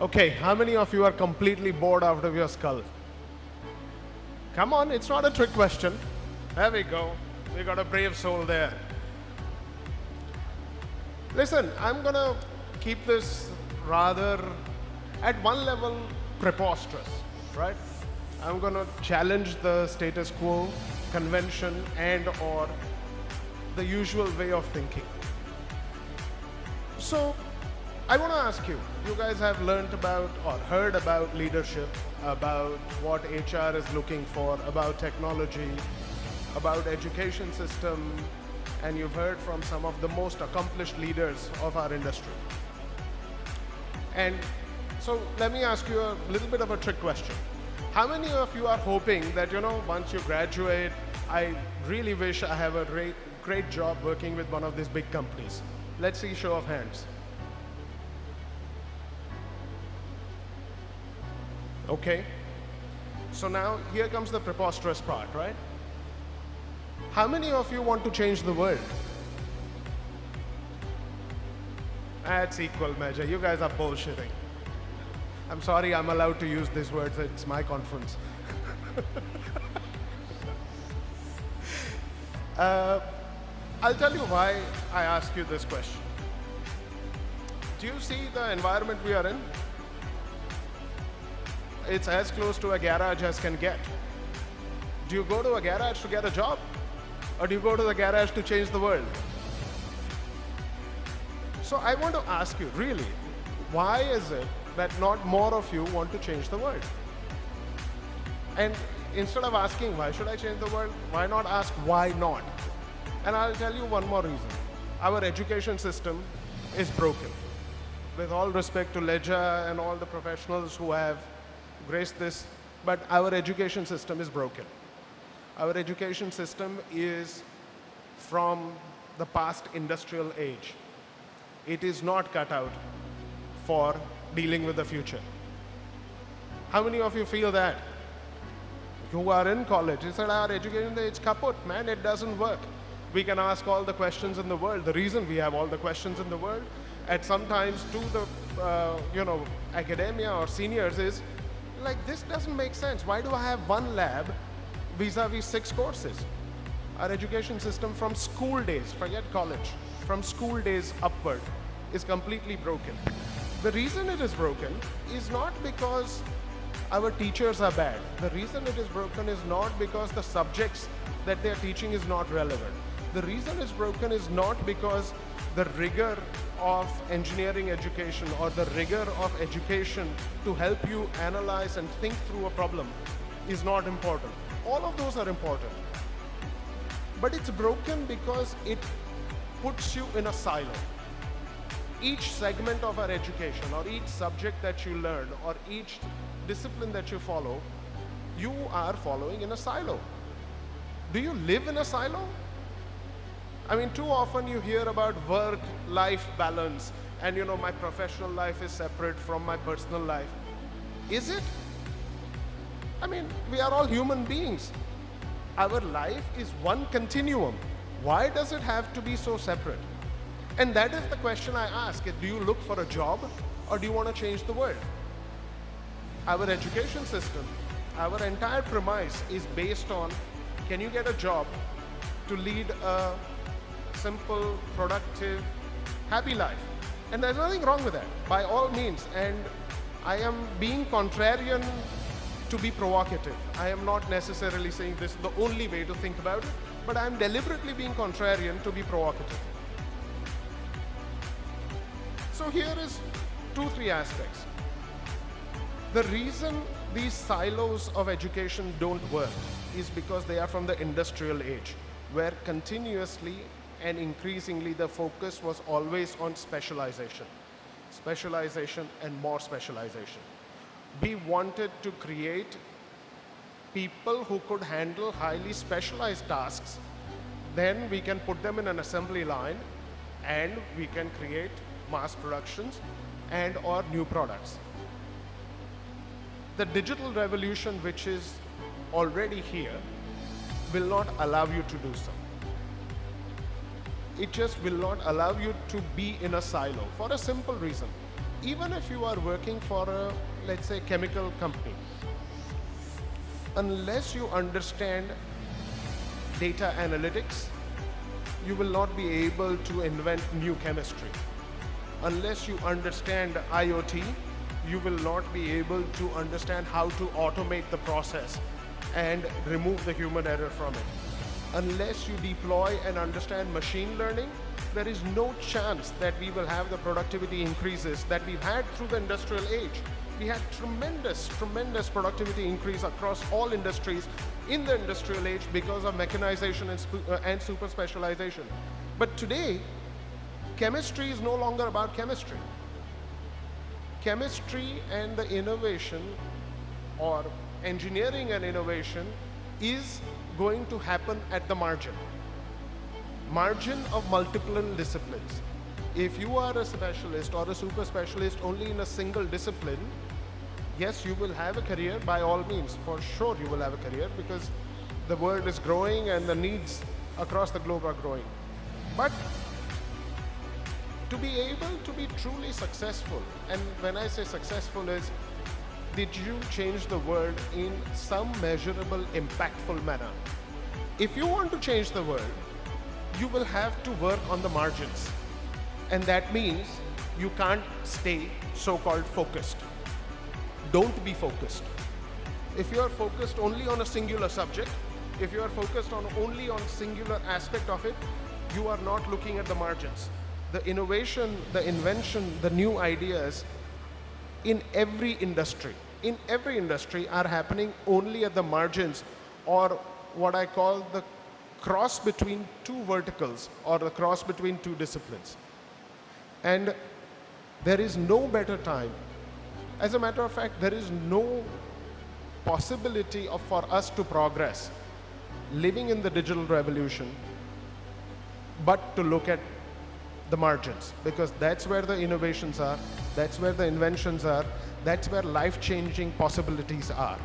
Okay, how many of you are completely bored out of your skull? Come on, it's not a trick question. There we go. We got a brave soul there. Listen, I'm gonna keep this rather, at one level, preposterous, right? I'm gonna challenge the status quo, convention, and or the usual way of thinking. So, I want to ask you, you guys have learned about or heard about leadership, about what HR is looking for, about technology, about education system, and you've heard from some of the most accomplished leaders of our industry. And so let me ask you a little bit of a trick question. How many of you are hoping that, you know, once you graduate, I really wish I have a great, great job working with one of these big companies? Let's see show of hands. Okay. So now here comes the preposterous part, right? How many of you want to change the world? That's equal measure. You guys are bullshitting. I'm sorry I'm allowed to use these words. It's my conference. uh, I'll tell you why I ask you this question. Do you see the environment we are in? It's as close to a garage as can get. Do you go to a garage to get a job? Or do you go to the garage to change the world? So I want to ask you, really, why is it that not more of you want to change the world? And instead of asking, why should I change the world? Why not ask, why not? And I'll tell you one more reason. Our education system is broken. With all respect to Leja and all the professionals who have graced this, but our education system is broken. Our education system is from the past industrial age. It is not cut out for dealing with the future. How many of you feel that? You are in college. You said our education, it's kaput, man, it doesn't work. We can ask all the questions in the world. The reason we have all the questions in the world, at sometimes to the, uh, you know, academia or seniors is, like, this doesn't make sense. Why do I have one lab vis-a-vis six courses? Our education system from school days, forget college, from school days upward is completely broken. The reason it is broken is not because our teachers are bad. The reason it is broken is not because the subjects that they're teaching is not relevant. The reason it's broken is not because the rigor of engineering education or the rigor of education to help you analyze and think through a problem is not important. All of those are important. But it's broken because it puts you in a silo. Each segment of our education or each subject that you learn or each discipline that you follow, you are following in a silo. Do you live in a silo? I mean, too often you hear about work-life balance and you know, my professional life is separate from my personal life. Is it? I mean, we are all human beings. Our life is one continuum. Why does it have to be so separate? And that is the question I ask. Do you look for a job or do you want to change the world? Our education system, our entire premise is based on can you get a job to lead a simple, productive, happy life? And there's nothing wrong with that, by all means. And I am being contrarian to be provocative. I am not necessarily saying this is the only way to think about it, but I'm deliberately being contrarian to be provocative. So here is two, three aspects. The reason these silos of education don't work is because they are from the industrial age, where continuously and increasingly the focus was always on specialization. Specialization and more specialization. We wanted to create people who could handle highly specialized tasks. Then we can put them in an assembly line and we can create mass productions and or new products. The digital revolution which is already here will not allow you to do so. It just will not allow you to be in a silo for a simple reason. even if you are working for a, let's say, chemical company, unless you understand data analytics, you will not be able to invent new chemistry. Unless you understand IoT, you will not be able to understand how to automate the process and remove the human error from it. Unless you deploy and understand machine learning, there is no chance that we will have the productivity increases that we've had through the industrial age. We had tremendous, tremendous productivity increase across all industries in the industrial age because of mechanization and, uh, and super specialization. But today, chemistry is no longer about chemistry chemistry and the innovation or engineering and innovation is going to happen at the margin. Margin of multiple disciplines. If you are a specialist or a super specialist only in a single discipline, yes, you will have a career by all means. For sure you will have a career because the world is growing and the needs across the globe are growing. But to be able to be truly successful, and when I say successful is, did you change the world in some measurable, impactful manner? If you want to change the world, you will have to work on the margins. And that means you can't stay so-called focused. Don't be focused. If you are focused only on a singular subject, if you are focused on only on singular aspect of it, you are not looking at the margins the innovation, the invention, the new ideas in every industry, in every industry are happening only at the margins or what I call the cross between two verticals or the cross between two disciplines. And there is no better time. As a matter of fact, there is no possibility of, for us to progress living in the digital revolution but to look at the margins because that's where the innovations are, that's where the inventions are, that's where life-changing possibilities are.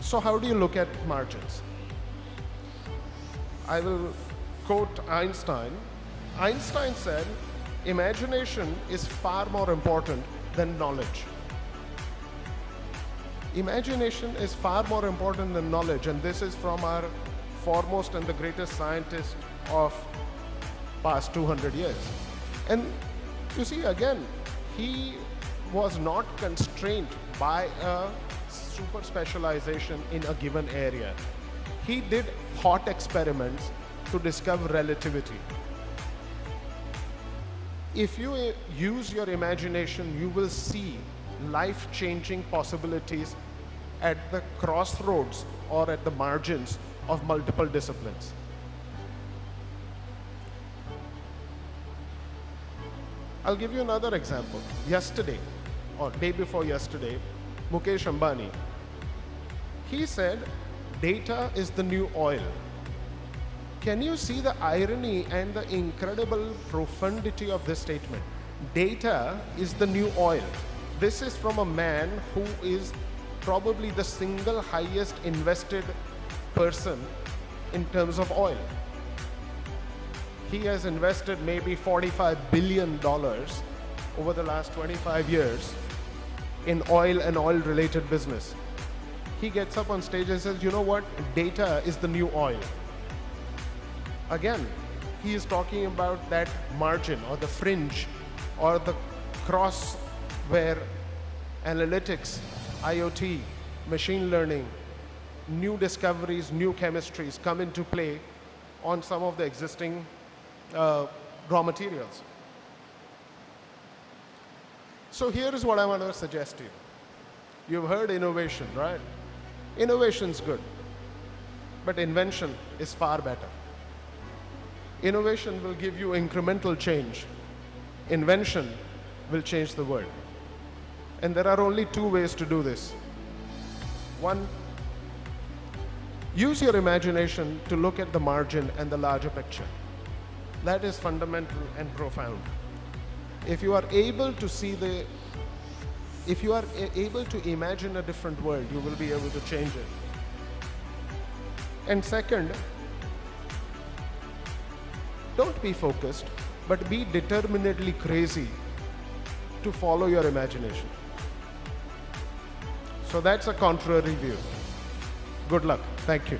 So how do you look at margins? I will quote Einstein. Einstein said, imagination is far more important than knowledge. Imagination is far more important than knowledge, and this is from our foremost and the greatest scientist of past 200 years. And you see, again, he was not constrained by a super specialization in a given area. He did thought experiments to discover relativity. If you uh, use your imagination, you will see life-changing possibilities at the crossroads or at the margins of multiple disciplines. I'll give you another example. Yesterday, or day before yesterday, Mukesh Ambani, he said, data is the new oil. Can you see the irony and the incredible profundity of this statement? Data is the new oil. This is from a man who is probably the single highest invested person in terms of oil. He has invested maybe $45 billion over the last 25 years in oil and oil related business. He gets up on stage and says, you know what, data is the new oil. Again, he is talking about that margin or the fringe or the cross where analytics, IoT, machine learning, new discoveries, new chemistries come into play on some of the existing uh, raw materials. So here is what I want to suggest to you. You've heard innovation, right? Innovation's good, but invention is far better. Innovation will give you incremental change. Invention will change the world. And there are only two ways to do this. One, Use your imagination to look at the margin and the larger picture. That is fundamental and profound. If you are able to see the, if you are able to imagine a different world, you will be able to change it. And second, don't be focused, but be determinedly crazy to follow your imagination. So that's a contrary view. Good luck. Thank you.